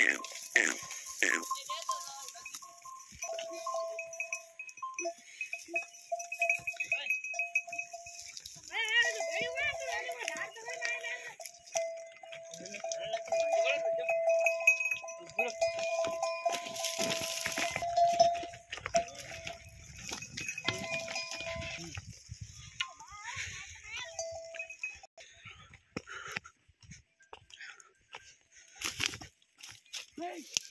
Ew, ew, ew. Hey!